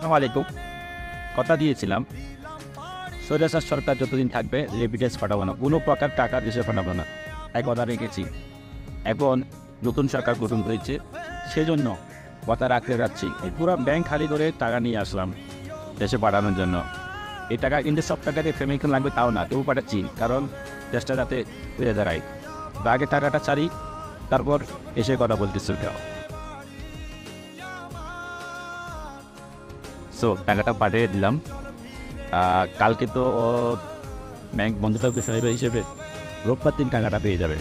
আসসালামু আলাইকুম কথা দিয়েছিলাম সৈরাসার সরকার যতদিন থাকবে, রেমিটেন্স পাঠাবো না। কোনো প্রকার টাকা দেশে পাঠাবো না। এক কথা রেখেছি। এখন নতুন সরকার গঠন হয়েছে, সেজন্য কথা রাখতে যাচ্ছি। এই পুরো ব্যাংক খালি করে টাকা নিয়ে আসলাম দেশে পাঠানোর জন্য। এই টাকা কিন্তু সব টাকাতে পেমেন্ট লাগবে, তাও না। তবু পাঠাচ্ছি, কারণ দেশটা যাতে হয়ে দাঁড়ায়। আগে টাকাটা ছাড়ি, তারপর এসে কথা বলতেছি সো টাকাটা পাঠিয়ে দিলাম। কালকে তো ব্যাংক বন্ধ থাকবে সাহেব হিসেবে, রোববার দিন টাকাটা পেয়ে যাবে।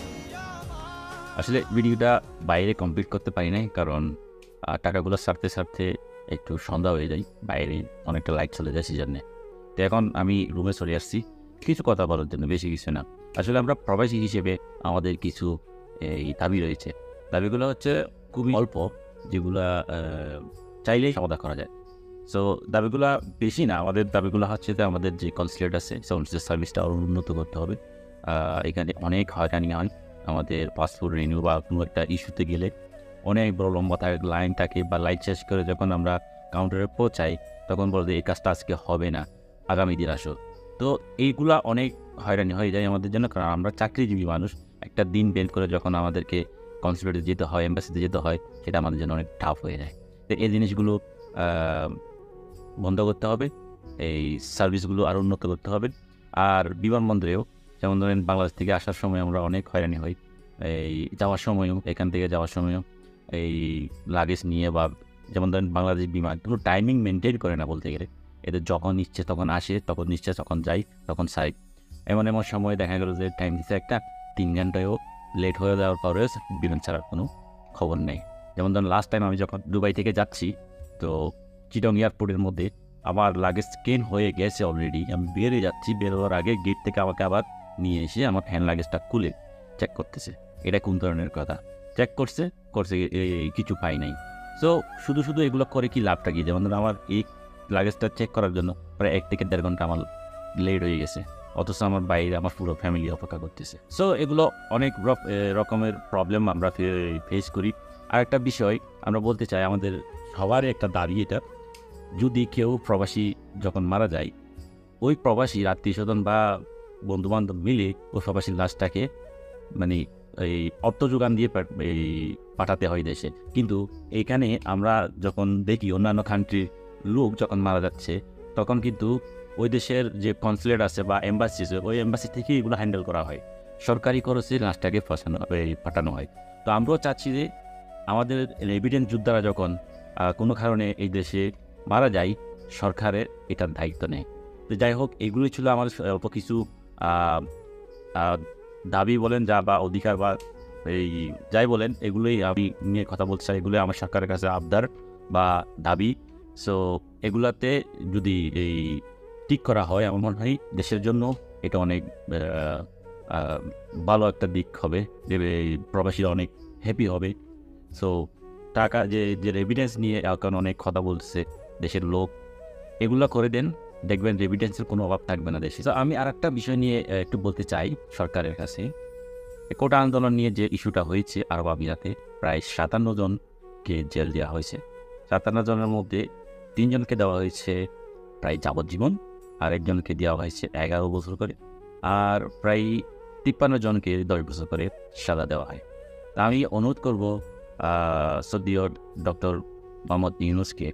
আসলে ভিডিওটা বাইরে কমপ্লিট করতে পারি নাই, কারণ টাকাগুলো সারতে সারতে একটু সন্ধ্যা হয়ে যায়, বাইরে অনেকটা লাইট চলে যায় সিজনে তো এখন আমি রুমে চলে আসছি, কিছু কথা বলার জন্য, বেশি কিছু না। আসলে আমরা প্রবাসী হিসেবে আমাদের কিছু, এই দাবি রয়েছে। দাবিগুলো হচ্ছে খুবই অল্প, যেগুলো চাইলেই সমাধান করা যায়। সো দাবিগুলো বেশি না। আমাদের দাবিগুলো হচ্ছে যে, আমাদের যে কনসুলেট আছে কনসুলেট সার্ভিসটা আরও উন্নত করতে হবে এখানে অনেক হয়রানি হয়। আমাদের পাসপোর্ট রিনিউ বা কোনো একটা ইস্যুতে গেলে অনেক বড় লম্বা থাকে লাইন থাকে বা লাইট শেষ করে যখন আমরা কাউন্টারে পৌঁছাই, তখন বলতে এই কাজটা আজকে হবে না, আগামী দিন আসো। তো এইগুলা অনেক হয়রানি হয়ে যায় আমাদের জন্য, কারণ আমরা চাকরিজীবী মানুষ। একটা দিন বের করে যখন আমাদেরকে কনসুলেটে যেতে হয় এম্বাসিতে যেতে হয়, সেটা আমাদের জন্য অনেক টাফ হয়ে যায়। তো এই জিনিসগুলো বন্ধ করতে হবে, এই সার্ভিসগুলো আরও উন্নত করতে হবে। আর বিমানবন্দরেও, যেমন ধরেন বাংলাদেশ থেকে আসার সময় আমরা অনেক হয়রানি হই, এই যাওয়ার সময়ও, এখান থেকে যাওয়ার সময়ও, এই লাগেজ নিয়ে বা যেমন ধরেন বাংলাদেশ বিমান, কোনো টাইমিং মেনটেন করে না বলতে গেলে। এদের যখন ইচ্ছে তখন আসে, তখন ইচ্ছে তখন যাই, তখন সাই এমন এমন সময় দেখা গেল যে টাইম দিচ্ছে একটা, তিন ঘন্টায়ও লেট হয়ে যাওয়ার পরেও বিমান ছাড়ার কোনো খবর নেই। যেমন ধরুন লাস্ট টাইম আমি যখন দুবাই থেকে যাচ্ছি, তো চিটং এয়ারপোর্টের মধ্যে। আমার লাগেজ স্ক্যান হয়ে গেছে অলরেডি আমি বেরিয়ে যাচ্ছি, বেরোবার আগে গেট থেকে আমাকে আবার নিয়ে এসে আমার হ্যান্ড লাগেজটা খুলে চেক করতেছে। এটা কোন ধরনের কথা? চেক করছে করছে কিছু পাই নাই। সো শুধু শুধু এগুলো করে কি লাভটা কি? যেমন আমার এই লাগেজটা চেক করার জন্য প্রায় এক থেকে দেড় ঘণ্টা আমার লেট হয়ে গেছে। অথচ আমার বাইরে আমার পুরো ফ্যামিলি অপেক্ষা করতেছে। সো এগুলো অনেক রকমের প্রবলেম আমরা ফেস করি। আর একটা বিষয় আমরা বলতে চাই, আমাদের সবারই একটা দাবি এটা যদি কেউ প্রবাসী যখন মারা যায়, ওই প্রবাসী আত্মীয় স্বজন বা বন্ধুবান্ধব মিলে ওই প্রবাসীর লাশটাকে মানে এই অর্থ যোগান দিয়ে এই পাঠাতে হয় দেশে। কিন্তু এইখানে আমরা যখন দেখি অন্যান্য কান্ট্রির লোক যখন মারা যাচ্ছে, তখন কিন্তু ওই দেশের যে কনসুলেট আছে বা এম্বাসি আছে, ওই এম্বাসি থেকে এগুলো হ্যান্ডেল করা হয়। সরকারি খরচে লাশটাকে ফসানো পাঠানো হয়। তো আমরাও চাচ্ছি যে আমাদের এভিডেন্স যোদ্ধারা যখন কোনো কারণে এই দেশে মারা যায়, সরকারের এটার দায়িত্ব নেয়। তো যাই হোক এগুলোই ছিল আমাদের অল্প কিছু দাবি বলেন যা বা অধিকার বা এই যাই বলেন, এগুলোই আমি নিয়ে কথা বলতে চাই এগুলোই আমার সরকারের কাছে আবদার বা দাবি। সো এগুলাতে যদি এই ঠিক করা হয়, আমার মনে হয় দেশের জন্য এটা অনেক ভালো একটা দিক হবে যে প্রবাসীরা অনেক হ্যাপি হবে। সো টাকা যে যে রেভিডেন্স নিয়ে এখন অনেক কথা বলছে। দেশের লোক, এগুলো করে দেন, দেখবেন রেভিডেন্সের কোনো অভাব থাকবে না দেশে। তো আমি আর একটা বিষয় নিয়ে একটু বলতে চাই সরকারের কাছে। কোটা আন্দোলন নিয়ে যে ইস্যুটা হয়েছে আরব আমিরাতে, প্রায় সাতান্ন জনকে জেল দেওয়া হয়েছে। সাতান্ন জনের মধ্যে তিনজনকে দেওয়া হয়েছে প্রায় যাবজ্জীবন আর একজনকে দেওয়া হয়েছে এগারো বছর করে, আর প্রায় তিপ্পান্ন জনকে দশ বছর করে সাজা দেওয়া হয়। তা আমি অনুরোধ করব সদ্যীয় ডক্টর মোহাম্মদ ইউনুসকে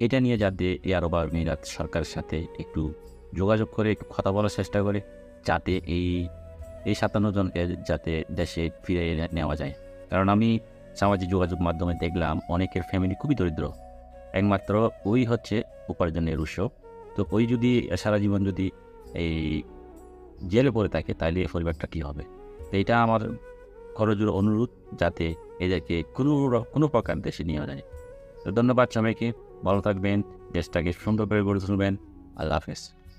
এটা নিয়ে যাতে এই আরব আমিরাত সরকারের সাথে একটু যোগাযোগ করে, একটু কথা বলার চেষ্টা করে, যাতে এই এই সাতান্ন জনকে যাতে দেশে ফিরে নেওয়া যায়। কারণ আমি সামাজিক যোগাযোগ মাধ্যমে দেখলাম অনেকের ফ্যামিলি খুবই দরিদ্র। একমাত্র ওই হচ্ছে উপার্জনের উৎস। তো ওই যদি সারা জীবন যদি এই জেলে পড়ে থাকে, তাহলে পরিবারটা কী হবে? তো এটা আমার খরচুর অনুরোধ, যাতে এদেরকে কোনো কোনো প্রকার দেশে নেওয়া যায়। তো ধন্যবাদ সবাইকে। ভালো থাকবেন দেশটাকে সুন্দর করে গড়ে তুলবেন। আল্লাহ হাফেজ।